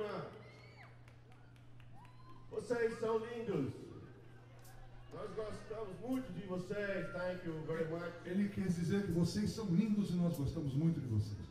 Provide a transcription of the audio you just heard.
irmã. Vocês são lindos. Nós gostamos muito de vocês. Tá, Thank you very much. Ele quer dizer que vocês são lindos e nós gostamos muito de vocês.